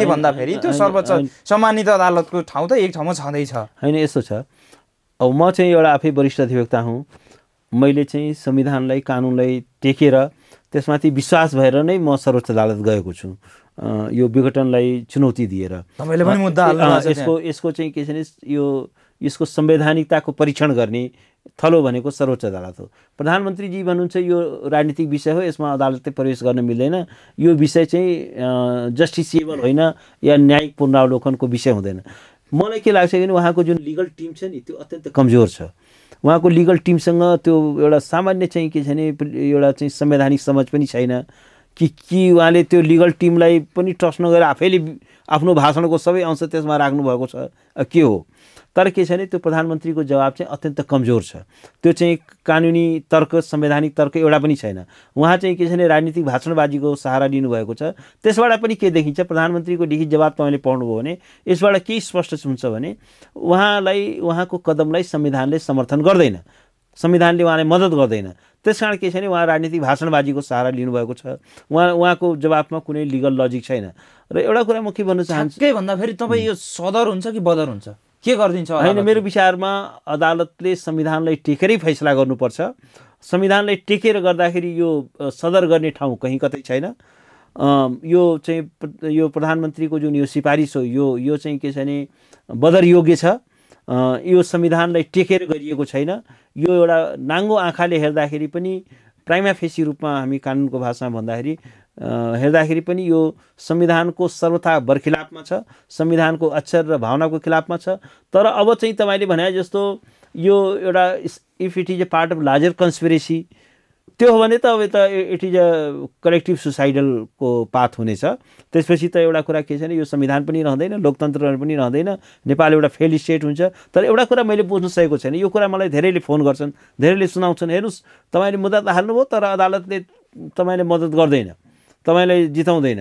होइन- भन्दाखेरि त्यो सर्वोच्च सम्मानित अदालतको ठाउँ त एक ठाउँमा छँदैछ होइन यस्तो छ। अब म चाहिँ एउटा आफै वरिष्ठ अधिवक्ता हुँ। मैले चाहिँ संविधानलाई कानुनलाई टेकेर त्यसमाथि विश्वास भएर नै म सर्वोच्च अदालत गएको छु। यो विघटनलाई चुनौती दिएर। यसको यसको चाहिँ के छ भने यो यसको संवैधानिकताको परीक्षण गर्ने थलो भनेको सर्वोच्च अदालत हो। प्रधानमन्त्रीजी भन्नुहुन्छ यो राजनीतिक विषय हो यसमा अदालतले प्रवेश गर्न मिल्दैन। यो विषय चाहिँ जस्टिसिएबल होइन या न्यायिक पुनरावलोकनको विषय हुँदैन। मलाई के लाग्छ भने उहाँको जुन लिगल टिम छ नि त्यो अत्यन्त कमजोर छ। उहाँको लिगल टिमसँग त्यो एउटा सामान्य चाहिँ के छ भने एउटा चाहिँ संवैधानिक समझ पनि छैन कि कि उहाँले त्यो लिगल टिमलाई पनि ट्रस्ट नगरेर आफैले आफ्नो भाषणको सबै अंश त्यसमा राख्नुभएको छ के हो? तर के छ भने त्यो प्रधानमन्त्रीको जवाब चाहिँ अत्यन्त कमजोर छ। त्यो चाहिँ कानुनी तर्क संवैधानिक तर्क एउटा पनि छैन। उहाँ चाहिँ के छ भने राजनीतिक भाषणबाजीको सहारा लिनुभएको छ। त्यसबाट पनि के देखिन्छ प्रधानमन्त्रीको लिखित जवाब तपाईँले पढ्नुभयो भने यसबाट के स्पष्ट हुन्छ भने उहाँलाई उहाँको कदमलाई संविधानले समर्थन गर्दैन। संविधानले उहाँलाई मद्दत गर्दैन। त्यस कारण के छ भने उहाँ राजनीतिक भाषणबाजीको सहारा लिनुभएको छ। उहाँ उहाँको जवाबमा कुनै लिगल लजिक छैन। र एउटा कुरा म के भन्न चाहन्छु ठ्याक्कै भन्दाखेरि तपाईँ यो सदर हुन्छ कि बदर हुन्छ? के गरिदिन्छ होइन? मेरो विचारमा अदालतले संविधानलाई टेकेरै फैसला गर्नुपर्छ। संविधानलाई टेकेर गर्दाखेरि यो सदर गर्ने ठाउँ कहीँ कतै छैन। यो चाहिँ यो प्रधानमन्त्रीको जुन यो सिफारिस हो यो यो चाहिँ के छ भने बदर योग्य छ। यो संविधानलाई टेकेर गरिएको छैन। यो एउटा नाङ्गो आँखाले हेर्दाखेरि पनि प्राइमा फेसी रूपमा हामी कानुनको भाषामा भन्दाखेरि हेर्दाखेरि पनि यो संविधानको सर्वथा बरखिलाफमा छ संविधानको अक्षर र भावनाको खिलाफमा छ। तर अब चाहिँ तपाईँले भने जस्तो यो एउटा if it is a part of larger conspiracy त्यो हो भने त अब त इट इज अ कलेक्टिभ सुसाइडलको पाथ हुनेछ। त्यसपछि त एउटा कुरा के छ भने यो संविधान पनि रहँदैन लोकतन्त्र पनि रहँदैन नेपाल एउटा फेल स्टेट हुन्छ। तर एउटा कुरा मैले बुझ्न सकेको छैन यो कुरा मलाई धेरैले फोन गर्छन् धेरैले सुनाउँछन्। हेर्नुहोस् तपाईँले मुद्दा त हाल्नुभयो तर अदालतले तपाईँले मद्दत गर्दैन। तपाईँलाई जिताउँदैन।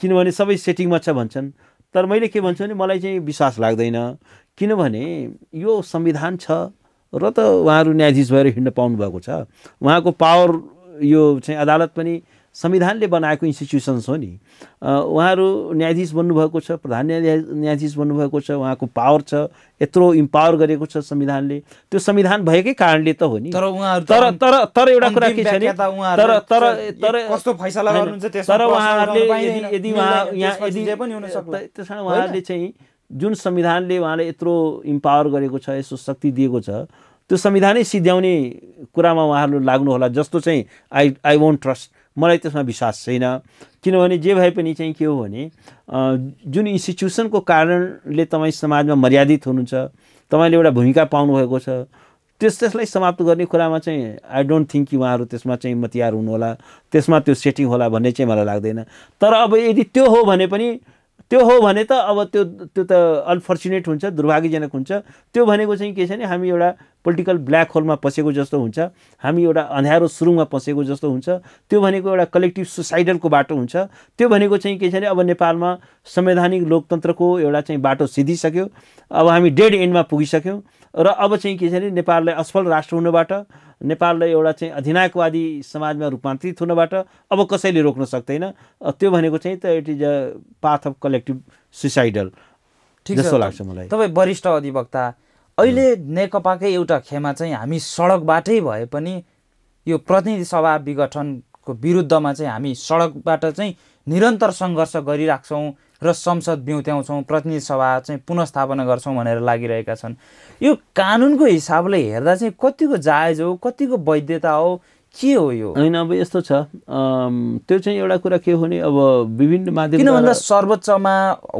किनभने सबै सेटिङमा छ भन्छन्। तर मैले के भन्छु भने मलाई चाहिँ विश्वास लाग्दैन। किनभने यो संविधान छ र त उहाँहरू न्यायाधीश भएर हिँड्न पाउनु भएको छ। उहाँको पावर यो चाहिँ अदालत पनि संविधानले बनाएको इन्स्टिट्युसन्स हो नि। उहाँहरू न्यायाधीश बन्नुभएको छ प्रधान न्यायाधीश न्यायाधीश बन्नुभएको छ उहाँको पावर छ यत्रो इम्पावर गरेको छ संविधानले। त्यो संविधान भएकै कारणले त हो नि। तर उहाँहरू तर तर तर एउटा कुरा के छ त तर तर तर कस्तो फैसला गर्नुहुन्छ तर उहाँहरूले यदि उहाँ यहाँ यदि त्यस कारण उहाँहरूले चाहिँ जुन संविधानले उहाँले यत्रो इम्पावर गरेको छ यसो शक्ति दिएको छ त्यो संविधानै सिद्ध्याउने कुरामा उहाँहरू लाग्नु होला जस्तो चाहिँ आई आई वोन्ट ट्रस्ट मलाई त्यसमा विश्वास छैन। किनभने जे भए पनि चाहिँ के हो भने जुन इन्स्टिट्युसनको कारणले तपाईँ समाजमा मर्यादित हुनुहुन्छ तपाईँले एउटा भूमिका पाउनुभएको छ त्यस त्यसलाई समाप्त गर्ने कुरामा चाहिँ आई डोन्ट थिङ्क कि उहाँहरू त्यसमा चाहिँ मतियार हुनुहोला। त्यसमा त्यो सेटिङ होला भन्ने चाहिँ मलाई लाग्दैन। तर अब यदि त्यो हो भने पनि त्यो हो भने त अब त्यो त्यो त अनफर्चुनेट हुन्छ दुर्भाग्यजनक हुन्छ। त्यो भनेको चाहिँ के छ भने हामी एउटा पोलिटिकल ब्ल्याक होलमा पसेको जस्तो हुन्छ। हामी एउटा अँध्यारो सुरुङमा पसेको जस्तो हुन्छ। त्यो भनेको एउटा कलेक्टिभ सुसाइडलको बाटो हुन्छ। त्यो भनेको चाहिँ के छ भने अब नेपालमा संवैधानिक लोकतन्त्रको एउटा चाहिँ बाटो सिधिसक्यो अब हामी डेड एन्डमा पुगिसक्यौँ। र अब चाहिँ के छ भने नेपाललाई असफल राष्ट्र हुनबाट नेपाललाई एउटा चाहिँ अधिनायकवादी समाजमा रूपान्तरित हुनबाट अब कसैले रोक्न सक्दैन। त्यो भनेको चाहिँ त it is a path of collective suicidal. ठिक जस्तो लाग्छ मलाई। तपाईँ वरिष्ठ अधिवक्ता अहिले नेकपाकै एउटा खेमा चाहिँ हामी सडकबाटै भए पनि यो प्रतिनिधि सभा विघटनको विरुद्धमा चाहिँ हामी सडकबाट चाहिँ निरन्तर सङ्घर्ष गरिराख्छौँ र संसद बिउत्याउँछौँ प्रतिनिधि सभा चाहिँ पुनस्थापना गर्छौँ भनेर लागिरहेका छन्। यो कानुनको हिसाबले हेर्दा चाहिँ कतिको जायज हो कतिको वैधता हो के हो यो? होइन अब यस्तो छ त्यो चाहिँ एउटा कुरा के हो भने अब विभिन्न माध्यम किन भन्दा सर्वोच्चमा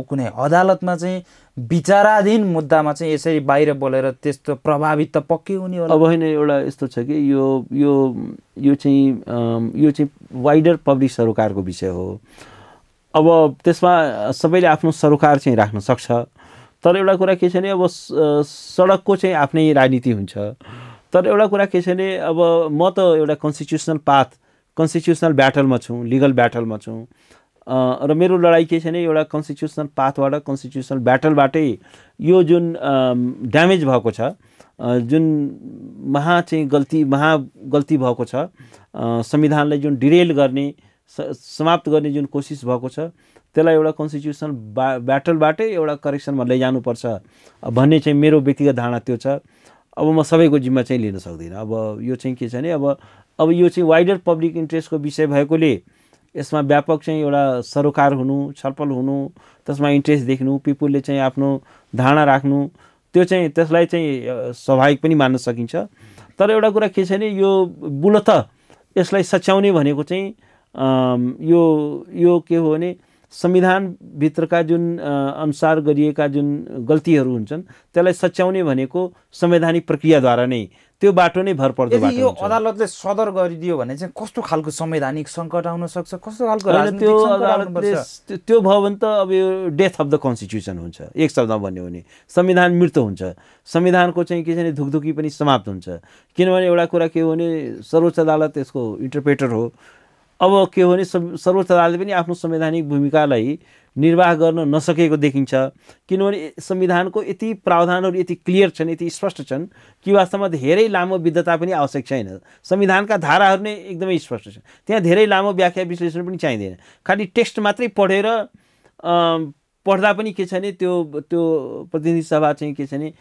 कुनै अदालतमा चाहिँ विचाराधीन मुद्दामा चाहिँ यसरी बाहिर बोलेर त्यस्तो प्रभावित त पक्कै हुने होला। अब होइन एउटा यस्तो छ कि यो यो यो चाहिँ यो चाहिँ वाइडर पब्लिक सरोकारको विषय हो। अब त्यसमा सबैले आफ्नो सरोकार चाहिँ राख्न सक्छ। तर एउटा कुरा के छ भने अब सडकको चाहिँ आफ्नै राजनीति हुन्छ। तर एउटा कुरा के छ भने अब म त एउटा कन्स्टिट्युसनल पाथ कन्स्टिट्युसनल ब्याटलमा छु लिगल ब्याटलमा छु। र मेरो लडाइँ के छ भने एउटा कन्स्टिट्युसनल पाथबाट कन्स्टिट्युसनल ब्याटलबाटै यो जुन ड्यामेज भएको छ जुन महा चाहिँ गल्ती महा गल्ती भएको छ संविधानलाई जुन डिरेल गर्ने समाप्त गर्ने जुन कोसिस भएको छ त्यसलाई एउटा कन्स्टिट्युसनल बा ब्याटलबाटै एउटा करेक्सनमा लैजानुपर्छ भन्ने चाहिँ मेरो व्यक्तिगत धारणा त्यो छ। अब म सबैको जिम्मा चाहिँ लिन सक्दिनँ। अब यो चाहिँ के छ भने अब अब यो चाहिँ वाइडर पब्लिक इन्ट्रेस्टको विषय भएकोले यसमा व्यापक चाहिँ एउटा सरोकार हुनु छलफल हुनु त्यसमा इन्ट्रेस्ट देख्नु पिपुलले चाहिँ आफ्नो धारणा राख्नु त्यो चाहिँ त्यसलाई चाहिँ स्वाभाविक पनि मान्न सकिन्छ। तर एउटा कुरा के छ भने यो मूलत यसलाई सच्याउने भनेको चाहिँ यो यो के हो भने संविधानभित्रका जुन अनुसार गरिएका जुन गल्तीहरू हुन्छन् त्यसलाई सच्याउने भनेको संवैधानिक प्रक्रियाद्वारा नै त्यो बाटो नै भरपर्दो यदि बाटो यो। अदालतले सदर गरिदियो भने चाहिँ कस्तो खालको संवैधानिक सङ्कट आउन सक्छ? कस्तो खालको अदालतले? त्यो- त्यो भयो भने त अब यो डेथ अफ द कन्स्टिट्युसन हुन्छ। एक शब्दमा भन्यो भने संविधान मृत्यु हुन्छ। संविधानको चाहिँ के छ भने धुकधुकी पनि समाप्त हुन्छ। किनभने एउटा कुरा के हो भने सर्वोच्च अदालत यसको इन्टरप्रेटर हो। अब के हो भने सर्वोच्च अदालतले पनि आफ्नो संवैधानिक भूमिकालाई निर्वाह गर्न नसकेको देखिन्छ। किनभने संविधानको यति प्रावधानहरू यति क्लियर छन् यति स्पष्ट छन् कि वास्तवमा धेरै लामो विद्धता पनि आवश्यक छैन। संविधानका धाराहरू नै एकदमै स्पष्ट छन्। त्यहाँ धेरै लामो व्याख्या विश्लेषण पनि चाहिँदैन। खालि टेक्स्ट मात्रै पढेर पढ्दा पनि के छ भने त्यो त्यो प्रतिनिधि सभा चाहिँ के छ भने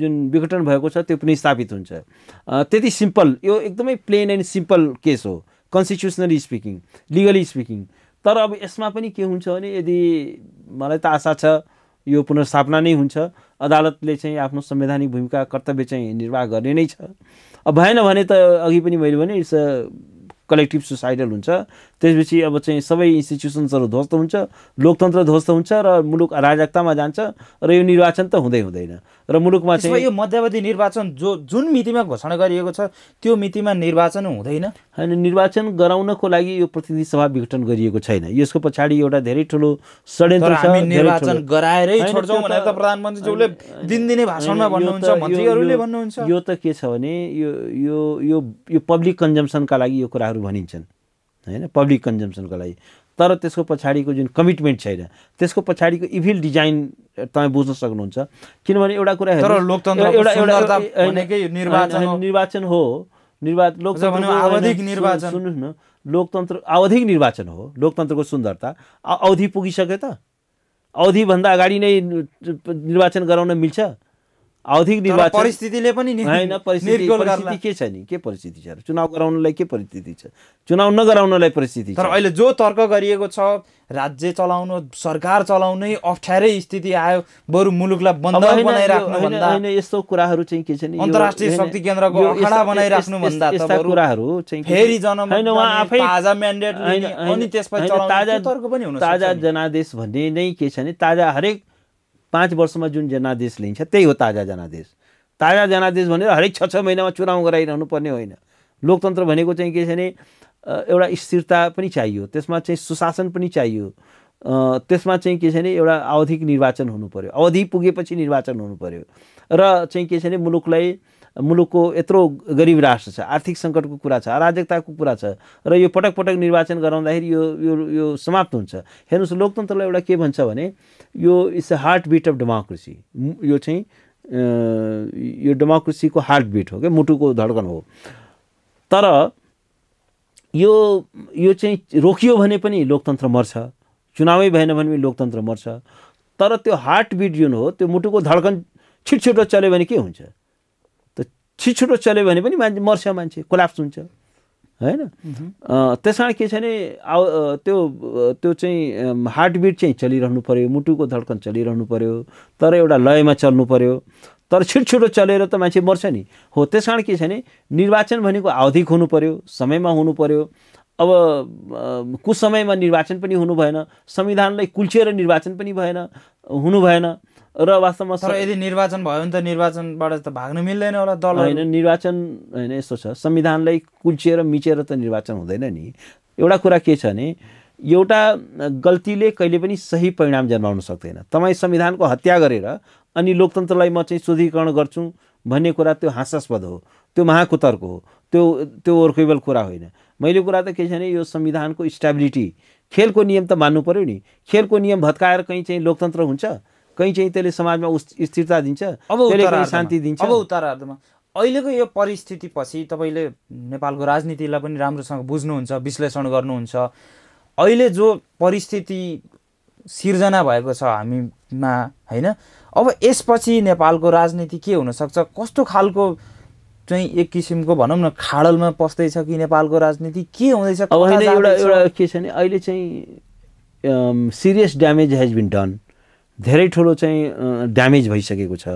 जुन विघटन भएको छ त्यो पनि स्थापित हुन्छ। त्यति सिम्पल यो एकदमै प्लेन एन्ड सिम्पल केस हो। कन्स्टिट्युसनली स्पिकिङ लिगली स्पिकिङ तर अब यसमा पनि के हुन्छ भने यदि मलाई त आशा छ यो पुनर्स्थापना नै हुन्छ। अदालतले चाहिँ आफ्नो संवैधानिक भूमिका कर्तव्य चाहिँ निर्वाह गर्ने नै छ। अब भएन भने त अघि पनि मैले भने इट्स अ कलेक्टिभ सुसाइडल हुन्छ। त्यसपछि अब चाहिँ सबै इन्स्टिट्युसन्सहरू ध्वस्त हुन्छ लोकतन्त्र ध्वस्त हुन्छ र मुलुक अराजकतामा जान्छ र यो निर्वाचन त हुँदै हुँदैन। र मुलुकमा चाहिँ यो मध्यावधि निर्वाचन जो जुन मितिमा घोषणा गरिएको छ त्यो मितिमा निर्वाचन हुँदैन? होइन निर्वाचन गराउनको लागि यो प्रतिनिधि सभा विघटन गरिएको छैन। यसको पछाडि एउटा धेरै ठुलो तर षड्यन्त्र छ निर्वाचन गराएरै छोड्छौँ भनेर त प्रधानमन्त्रीज्यूले दिनदिनै भाषणमा भन्नुहुन्छ मन्त्रीहरूले भन्नुहुन्छ। यो त के छ भने यो यो यो पब्लिक कन्जम्सनका लागि यो कुराहरू भनिन्छन्। होइन पब्लिक कन्जम्सनको लागि। तर त्यसको पछाडिको जुन कमिटमेन्ट छैन त्यसको पछाडिको इभिल डिजाइन तपाईँ बुझ्न सक्नुहुन्छ। किनभने एउटा कुरा तर हेर्नुहोस्, लोकतन्त्रको एउटा- एउटा- सुन्दरता होइन, भनेकै होइन, निर्वाचन हो। निर्वाचन निर्वाचन। सुन्नुहोस् न लोकतन्त्र आवधिक निर्वाचन हो लोकतन्त्रको सुन्दरता। अवधि पुगिसक्यो त। अवधिभन्दा अगाडि नै निर्वाचन गराउन मिल्छ। आवधिक निर्वाचन परिस्थितिले पनि नि- होइन परिस्थिति। परिस्थिति के छ नि? के परिस्थिति छ? चुनाव गराउनलाई के परिस्थिति छ? चुनाव नगराउनलाई परिस्थिति छ। तर अहिले जो तर्क गरिएको छ राज्य चलाउनु सरकार चलाउनै अप्ठ्यारै स्थिति आयो। बरु मुलुकलाई बन्द बनाइराख्नु होइन, यस्तो कुराहरू चाहिँ के छ नि? अन्तर्राष्ट्रिय शक्ति केन्द्रको अखडा बनाइराख्नु भन्दा त यस्ता बरु कुराहरू चाहिँ फेरि जनमत होइन, उहाँ आफै ताजा म्यान्डेट अनि त्यसपछि ताजा तर्क पनि हुन ताजा नि। जनादेश भन्ने नै के छ भने ताजा हरेक पाँच वर्षमा जुन जनादेश लिन्छ त्यही हो ताजा जनादेश। ताजा जनादेश भनेर हरेक छ छ महिनामा चुनाव गराइरहनु पर्ने होइन। लोकतन्त्र भनेको चाहिँ के छ भने एउटा स्थिरता पनि चाहियो त्यसमा चाहिँ सुशासन पनि चाहियो। त्यसमा चाहिँ के छ भने एउटा आवधिक निर्वाचन हुनु पर्यो। अवधि पुगेपछि निर्वाचन हुनु पर्यो। र चाहिँ के छ भने मुलुकलाई मुलुकको यत्रो गरिब राष्ट्र छ आर्थिक सङ्कटको कुरा छ अराजकताको कुरा छ र यो पटक पटक निर्वाचन गराउँदाखेरि यो यो यो समाप्त हुन्छ। हेर्नुहोस् लोकतन्त्रलाई एउटा के भन्छ भने यो it's a heartbeat of democracy. यो चाहिँ यो डेमोक्रेसीको हार्ट बिट हो क्या मुटुको धड्कन हो। तर यो यो चाहिँ रोकियो भने पनि लोकतन्त्र मर्छ चुनावै भएन भने पनि लोकतन्त्र मर्छ। तर त्यो हार्ट बिट जुन हो त्यो मुटुको धड्कन छिटछिटो चल्यो भने के हुन्छ? त छिटछिटो चल्यो भने पनि मान्छे मर्छ मान्छे कोलाप्स हुन्छ। होइन? त्यस कारण के छ भने आव अ, त्यो त्यो चाहिँ हार्ट बिट चाहिँ चलिरहनु पर्यो मुटुको धड्कन चलिरहनु पर्यो तर एउटा लयमा चल्नु पर्यो तर छिटछिटो चलेर त मान्छे मर्छ नि। हो त्यस कारण के छ भने निर्वाचन भनेको आवधिक हुनु पर्यो समयमा हुनु पर्यो। अब कुसमयमा निर्वाचन पनि हुनु भएन संविधानलाई कुल्चिएर निर्वाचन पनि भएन हुनु भएन। र वास्तवमा तर यदि निर्वाचन भयो भने त निर्वाचनबाट त भाग्न मिल्दैन होला दल। होइन निर्वाचन होइन यस्तो छ। संविधानलाई कुल्चिएर मिचेर त निर्वाचन हुँदैन नि। एउटा कुरा के छ भने एउटा गल्तीले कहिले पनि सही परिणाम जन्माउन सक्दैन। तपाईँ संविधानको हत्या गरेर अनि लोकतन्त्रलाई म चाहिँ शुद्धिकरण गर्छु भन्ने कुरा त्यो हास्यास्पद हो। त्यो महाकुतर्क हो। त्यो त्यो वर्केबल कुरा होइन। मैले कुरा त के छ भने यो संविधानको स्टेबिलिटी खेलको नियम त मान्नु पर्यो नि। खेलको नियम भत्काएर कहीँ चाहिँ लोकतन्त्र हुन्छ? कहीँ चाहिँ त्यसले समाजमा उस- स्थिरता दिन्छ अब शान्ति दिन्छ। अब उत्तरार्धमा अहिलेको यो परिस्थितिपछि तपाईँले नेपालको राजनीतिलाई पनि राम्रोसँग बुझ्नुहुन्छ विश्लेषण गर्नुहुन्छ। अहिले जो परिस्थिति सिर्जना भएको छ हामीमा होइन? अब यसपछि नेपालको राजनीति के हुनसक्छ? कस्तो खालको चाहिँ एक किसिमको भनौँ न खाडलमा पस्दैछ कि नेपालको राजनीति? के हुँदैछ? एउटा? एउटा के छ भने अहिले चाहिँ serious damage has been done. धेरै ठुलो चाहिँ ड्यामेज भइसकेको छ।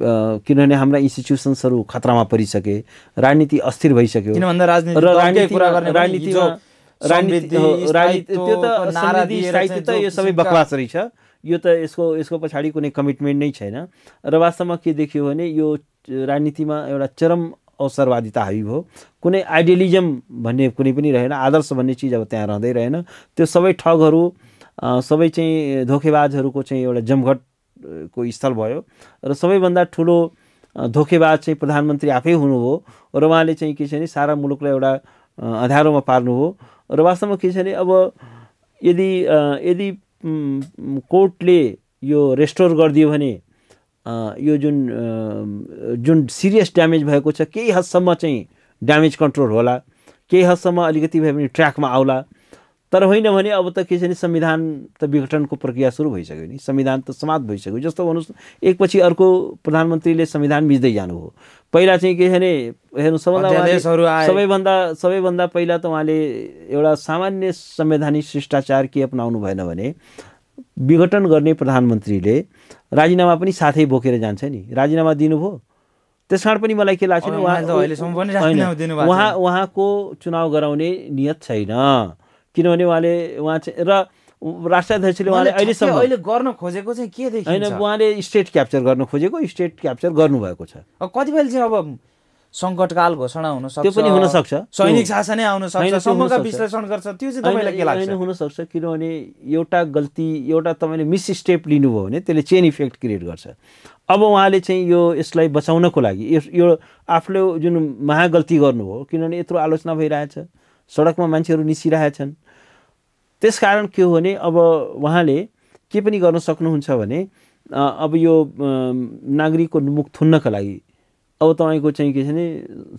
किनभने हाम्रा इन्स्टिट्युसन्सहरू खतरामा परिसके राजनीति अस्थिर भइसक्यो। राजनीति त यो सबै बकवास रहेछ। यो त यसको यसको पछाडि कुनै कमिटमेन्ट नै छैन। र वास्तवमा के देखियो भने यो राजनीतिमा एउटा चरम अवसरवादिता हाबी भयो। कुनै आइडियलिजम भन्ने कुनै पनि रहेन आदर्श भन्ने चिज अब त्यहाँ रहँदै रहेन। त्यो सबै ठगहरू सबै चाहिँ धोकेबाजहरूको चाहिँ एउटा जमघट अ, को स्थल भयो। र सबैभन्दा ठुलो धोकेबाज चाहिँ प्रधानमन्त्री आफै हुनुभयो र उहाँले चाहिँ के छ भने सारा मुलुकलाई एउटा अँध्यारोमा पार्नु हो र वास्तवमा के छ भने अब यदि यदि कोर्टले यो रेस्टोर गरिदियो भने यो जुन जुन सिरियस ड्यामेज भएको छ केही हदसम्म चाहिँ ड्यामेज कन्ट्रोल होला केही हदसम्म अलिकति भए पनि ट्र्याकमा आउला। तर होइन भने अब त के छ भने संविधान त विघटनको प्रक्रिया सुरु भइसक्यो नि। संविधान त समाप्त भइसक्यो। जस्तो भन्नुहोस् एकपछि अर्को प्रधानमन्त्रीले संविधान मिच्दै जानु हो। पहिला चाहिँ के छ भने हेर्नु सबभन्दा। सबैभन्दा सबैभन्दा पहिला त उहाँले एउटा सामान्य संवैधानिक शिष्टाचार के अपनाउनु भएन भने विघटन गर्ने प्रधानमन्त्रीले राजीनामा पनि साथै बोकेर जान्छ नि। राजीनामा दिनुभयो। त्यस कारण पनि मलाई के लाग्छ। उहाँ उहाँको चुनाव गराउने नियत छैन। किनभने उहाँले उहाँ चाहिँ र राष्ट्राध्यक्षले उहाँले अहिलेसम्म अहिले गर्न खोजेको चाहिँ के होइन देखिन्छ उहाँले स्टेट क्याप्चर गर्न खोजेको स्टेट क्याप्चर गर्नुभएको छ। अब कतिपयले चाहिँ अब सङ्कटकाल घोषणा हुन सक्छ त्यो पनि हुनसक्छ। सैनिक त्यो- शासनै आउन होइन, सक्छ सम्मका। विश्लेषण गर्छ त्यो चाहिँ होइन, तपाईँलाई के लाग्छ? होइन, हुनसक्छ किनभने एउटा गल्ती एउटा तपाईँले मिस स्टेप लिनुभयो भने त्यसले चेन इफेक्ट क्रिएट गर्छ। अब उहाँले चाहिँ यो यसलाई बचाउनको लागि यो आफूले जुन महागल्ती गर्नुभयो किनभने यत्रो आलोचना भइरहेछ। सडकमा मान्छेहरू निस्किरहेछन्। त्यस कारण के हो भने अब उहाँले के पनि गर्न सक्नुहुन्छ भने अब यो नागरिकको मुख थुन्नका लागि। अब तपाईँको चाहिँ के छ भने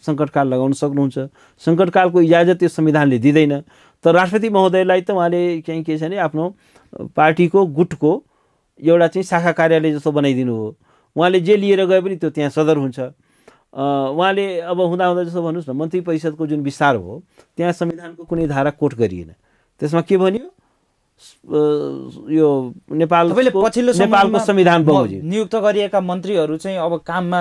सङ्कटकाल लगाउन सक्नुहुन्छ। सङ्कटकालको इजाजत यो संविधानले दिँदैन। तर राष्ट्रपति महोदयलाई त उहाँले चाहिँ के छ भने आफ्नो पार्टीको गुटको एउटा चाहिँ शाखा कार्यालय जस्तो बनाइदिनु हो। उहाँले जे लिएर गए पनि त्यो त्यहाँ सदर हुन्छ। उहाँले अब हुँदा हुँदा जस्तो भन्नुहोस् न मन्त्री परिषदको जुन विस्तार हो त्यहाँ संविधानको कुनै धारा कोट गरिएन। त्यसमा के भन्यो यो नेपाल पछिल्लो नेपालको संविधान बमोजिम। नियुक्त गरिएका मन्त्रीहरू चाहिँ अब काममा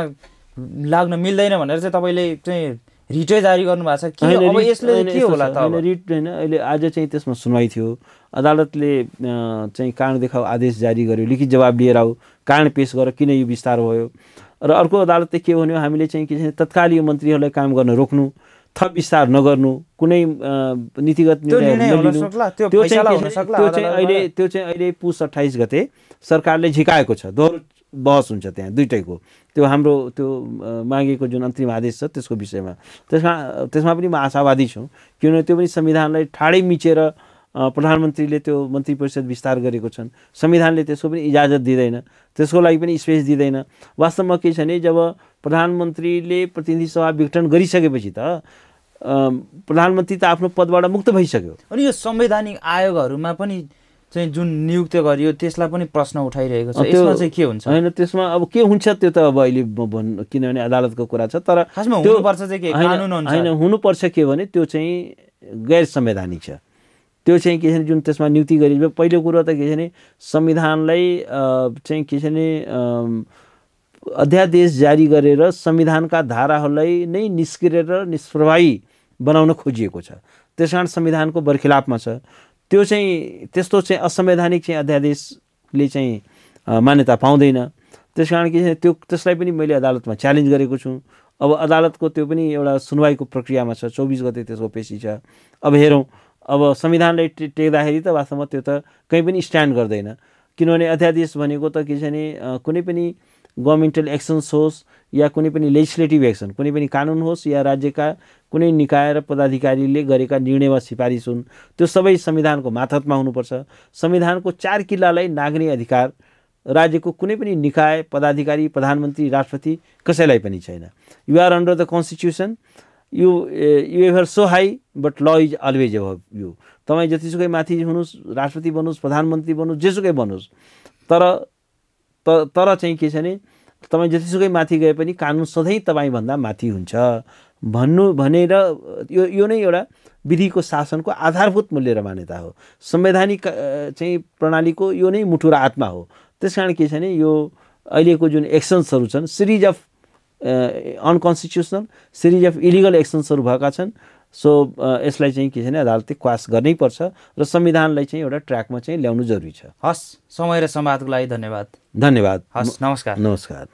लाग्न मिल्दैन भनेर चाहिँ तपाईँले चाहिँ रिटै जारी गर्नु भएको छ। के अब यसले होइन, के होला त रिट होइन अहिले आज चाहिँ त्यसमा सुनवाई थियो। अदालतले चाहिँ कारण देखाउ आदेश जारी गर्यो। लिखित जवाब लिएर आऊ। कारण पेस गर किन यो विस्तार भयो? र अर्को अदालतले के भन्यो हामीले चाहिँ के छ तत्काल यो मन्त्रीहरूलाई काम गर्न रोक्नु थप विस्तार नगर्नु कुनै नीतिगत निर्णय त्यो चाहिँ अहिले। त्यो चाहिँ अहिले पुस अट्ठाइस गते सरकारले झिकाएको छ। दोहोरो बहस हुन्छ त्यहाँ दुइटैको। त्यो हाम्रो त्यो मागेको जुन अन्तरिम आदेश छ त्यसको विषयमा। त्यसमा त्यसमा पनि म आशावादी छु। किनभने त्यो पनि संविधानलाई ठाडै मिचेर प्रधानमन्त्रीले त्यो मन्त्री परिषद विस्तार गरेको छन्। संविधानले त्यसको पनि इजाजत दिँदैन। त्यसको लागि पनि स्पेस दिँदैन। वास्तवमा के छ भने जब प्रधानमन्त्रीले प्रतिनिधि सभा विघटन गरिसकेपछि त प्रधानमन्त्री त आफ्नो पदबाट मुक्त भइसक्यो। अनि यो संवैधानिक आयोगहरूमा पनि चाहिँ जुन नियुक्त गरियो त्यसलाई पनि प्रश्न उठाइरहेको छ। अ, त्यो- यसमा चाहिँ के हुन्छ? होइन त्यसमा अब के हुन्छ त्यो त अब अहिले म भन्नु किनभने अदालतको कुरा छ तर खासमा त्यो- हुनुपर्छ चाहिँ के? होइन कानुन होइन अनुसार हुनुपर्छ के भने त्यो चाहिँ गैर संवैधानिक छ। त्यो चाहिँ के छ भने जुन त्यसमा नियुक्ति गरिन्छ, पहिलो कुरो त के छ भने संविधानलाई चाहिँ के छ भने अध्यादेश जारी गरेर संविधानका धाराहरूलाई नै निस्किरेर निष्प्रभावी बनाउन खोजिएको छ। त्यस कारण संविधानको बर्खिलाफमा छ। त्यो चाहिँ, त्यस्तो चाहिँ असंवैधानिक चाहिँ अध्यादेशले चाहिँ मान्यता पाउँदैन। त्यस कारण के छ त्यो, त्यसलाई पनि मैले अदालतमा च्यालेन्ज गरेको छु। अब अदालतको त्यो पनि एउटा सुनवाईको प्रक्रियामा छ, चौबिस गते त्यसको पेसी छ। अब हेरौँ। अब संविधानलाई टेक्दाखेरि त वास्तवमा त्यो त कहीँ पनि स्ट्यान्ड गर्दैन। किनभने अध्यादेश भनेको त के छ भने कुनै पनि गभर्मेन्टल एक्सन्स होस् या कुनै पनि लेजिस्लेटिभ एक्सन कुनै पनि कानुन होस् या राज्यका कुनै निकाय र पदाधिकारीले गरेका निर्णय वा सिफारिस हुन् त्यो सबै संविधानको माथतमा हुनुपर्छ। संविधानको चार किल्लालाई नाग्ने अधिकार राज्यको कुनै पनि निकाय पदाधिकारी प्रधानमन्त्री राष्ट्रपति कसैलाई पनि छैन। You are under the constitution you you ever so high but law is always above you तपाईँ जतिसुकै माथि हुनुहोस् राष्ट्रपति बन्नुहोस् प्रधानमन्त्री बन्नुहोस् जेसुकै बन्नुहोस् तर तर चाहिँ के छ भने तपाईँ जतिसुकै माथि गए पनि कानुन सधैँ तपाईँभन्दा माथि हुन्छ। भन्नु भनेर यो यो नै एउटा विधिको शासनको आधारभूत मूल्य र मान्यता हो। संवैधानिक चाहिँ प्रणालीको यो नै मुठु र आत्मा हो। त्यस कारण के छ भने यो अहिलेको जुन एक्सन्सहरू छन् series of unconstitutional series of illegal एक्सन्सहरू भएका छन्। सो यसलाई चाहिँ के छ भने अदालतले क्वास गर्नै पर्छ र संविधानलाई चाहिँ एउटा ट्र्याकमा चाहिँ ल्याउनु जरुरी छ। हस् समय र संवादको लागि धन्यवाद। धन्यवाद। हस् नमस्कार। नमस्कार।